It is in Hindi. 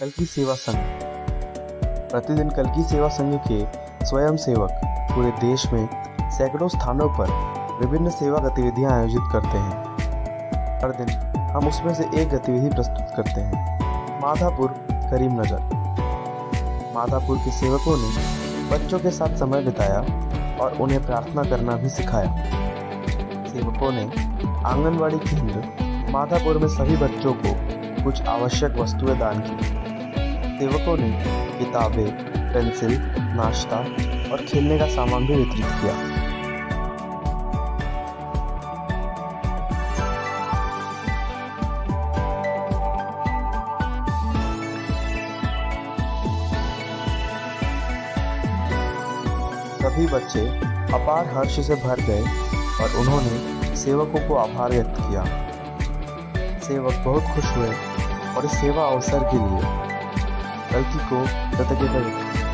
कल्कि सेवा संघ प्रतिदिन कल की सेवा संघ के स्वयंसेवक पूरे देश में सैकड़ों स्थानों पर विभिन्न सेवा गतिविधियाँ आयोजित करते हैं। हर दिन हम उसमें से एक गतिविधि प्रस्तुत करते हैं। माधापुर करीमनगर माधापुर के सेवकों ने बच्चों के साथ समय बिताया और उन्हें प्रार्थना करना भी सिखाया। सेवकों ने आंगनवाड़ी केंद्र, माधापुर में सभी बच्चों को कुछ आवश्यक वस्तुएँ दान की। सेवकों ने किताबें, पेंसिल, नाश्ता और खेलने का सामान भी वितरित किया। सभी बच्चे अपार हर्ष से भर गए और उन्होंने सेवकों को आभार व्यक्त किया। सेवक बहुत खुश हुए और इस सेवा अवसर के लिए कल्कि को कृतज्ञता व्यक्त की